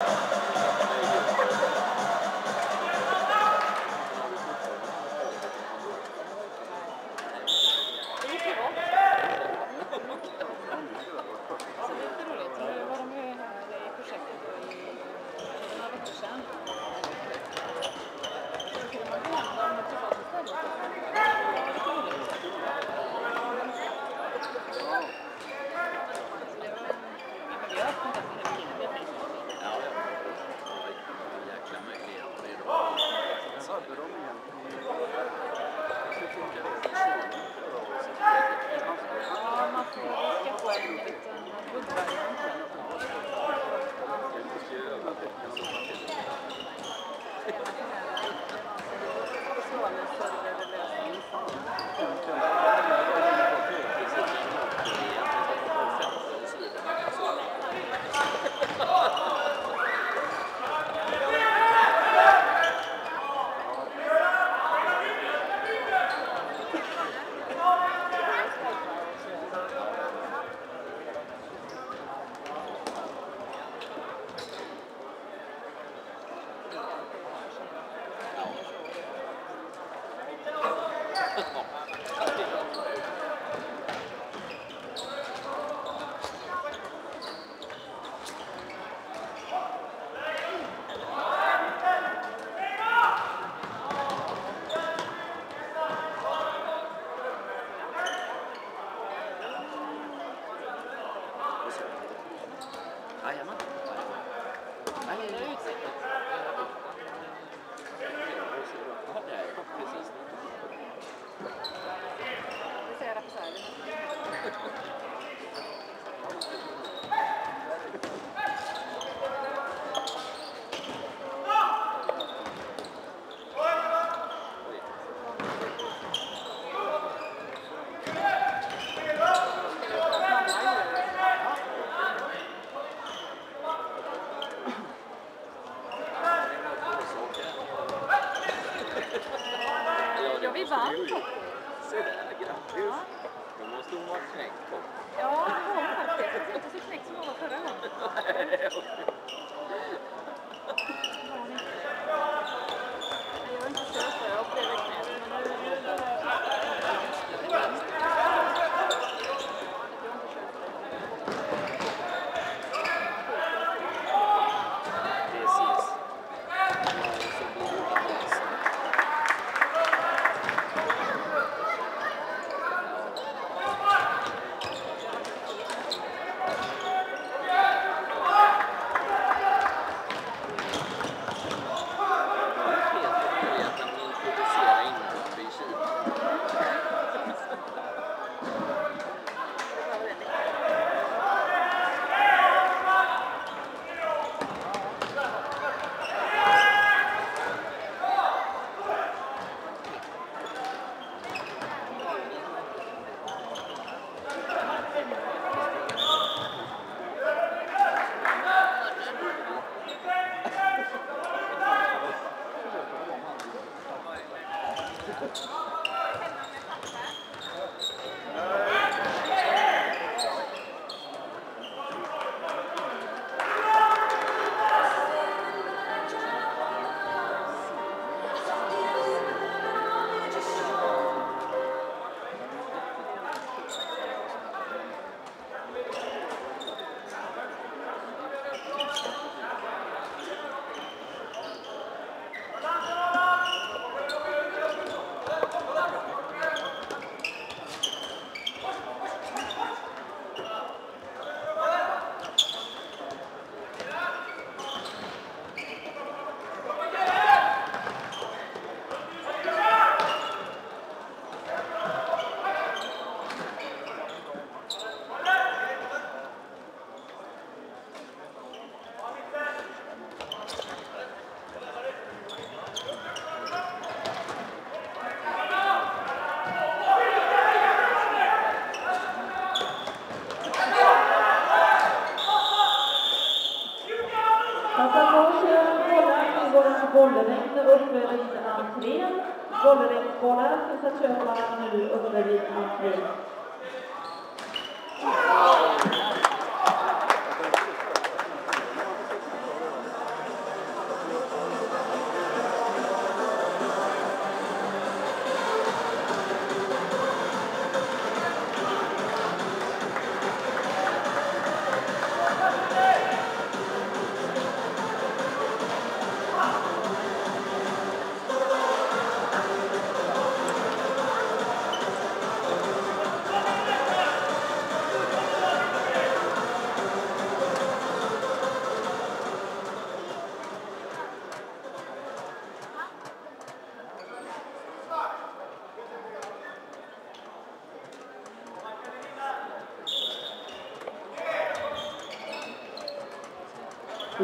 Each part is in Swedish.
you.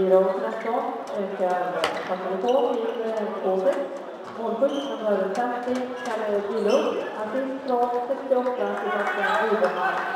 Jubileumsaktion ist ja Fakultät in Kobe. Und Bundesverwaltung kann sich Jubiläumsassistent 68 Jahre Jubiläum.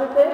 দিতে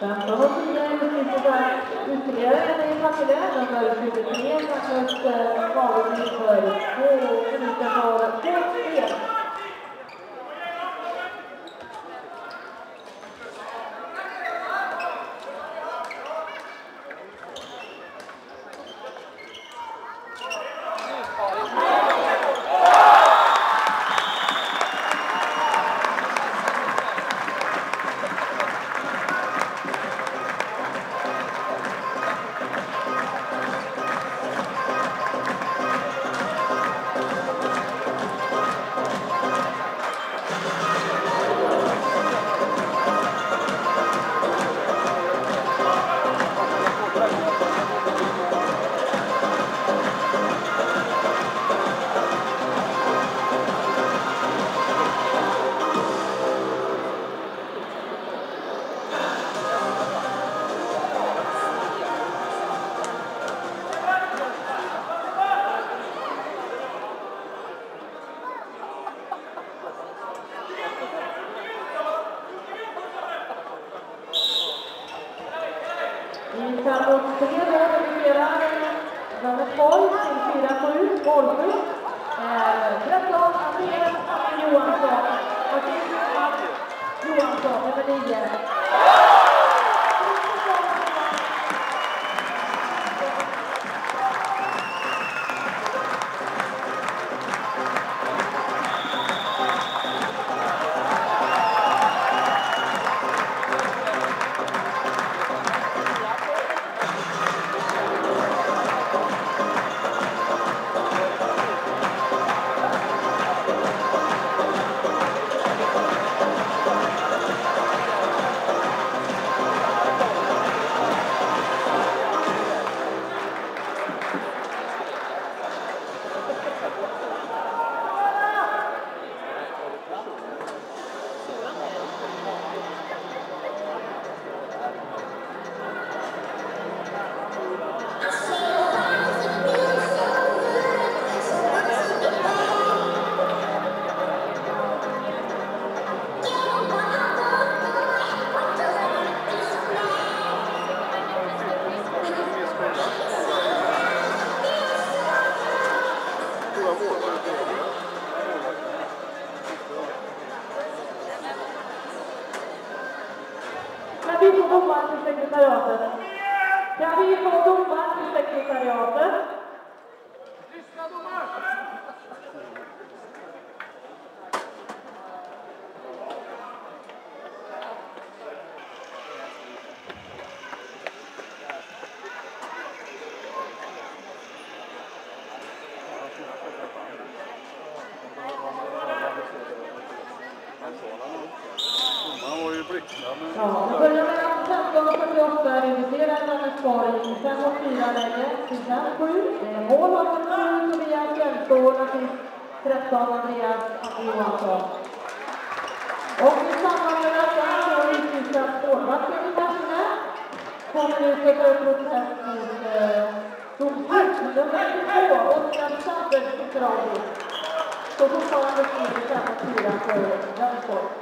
Men då finns det bara ytterligare en fattigvärlden där det finns ett gemensamt varumärke för två olika varor. Två spel. Mot 4-läge till 5-7. Det är mål har nummer 7 Tobias Hjältå assist 13 Andreas Johansson. Och i samband med detta så utvisas målvakten i matcherna. Kommer nu sätta upp protest mot domslut. Nummer 22, Oskar Sander, sitter. Så fortfarande står det 5 mot 4 för Vänersborg.